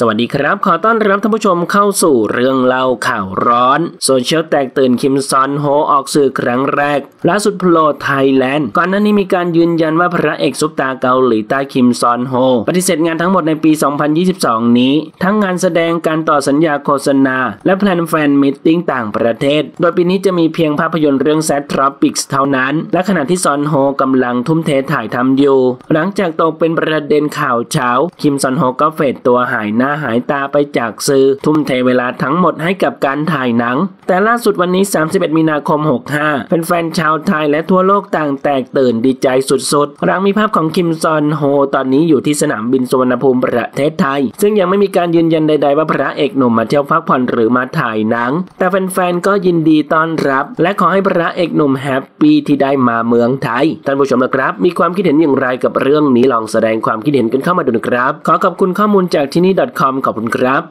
สวัสดีครับ ขอต้อนรับท่านผู้ชมเข้าสู่เรื่องเล่าข่าวร้อน โซเชียลแตกตื่นคิมซอนโฮออกสื่อครั้งแรก ล่าสุดโผล่ไทยแลนด์ ก่อนหน้านี้มีการยืนยันว่าพระเอกซุปตาร์เกาหลีใต้คิมซอนโฮปฏิเสธงานทั้งหมดในปี 2022 นี้ ทั้งงานแสดงการต่อสัญญาโฆษณา และ plan fan meeting ต่างประเทศ โดยปีนี้จะมีเพียงภาพยนตร์เรื่อง Sad Tropics เท่านั้น และขณะที่ซอนโฮกำลังทุ่มเทถ่ายทำอยู่ หลังจากตกเป็นประเด็นข่าวฉาวคิมซอนโฮก็ fade ตัวหายหน้าหายตาไปจากสื่อ ทุ่มเทเวลาทั้งหมดให้กับการถ่ายหนัง แต่ล่าสุดวันนี้ 31 มีนาคม 65เป็นแฟนชาวไทยและทั่วโลกต่างแตกตื่นดีใจสุดๆหลังมีภาพของคิมซอนโฮตอนนี้อยู่ที่สนามบินสุวรรณภูมิประเทศไทย ซึ่งยังไม่มีการยืนยันใดๆว่าพระเอกหนุ่มมาเที่ยวพักผ่อนหรือมาถ่ายหนัง แต่แฟนๆก็ยินดีต้อนรับ และขอให้พระเอกหนุ่ม happy ที่ได้มาเมืองไทยท่านผู้ชมนะครับ มีความคิดเห็นอย่างไรกับเรื่องนี้ลองแสดงความคิดเห็นกันเข้ามาดูนะครับ ขอขอบคุณข้อมูลจากที่นี่ .com ขอบคุณครับ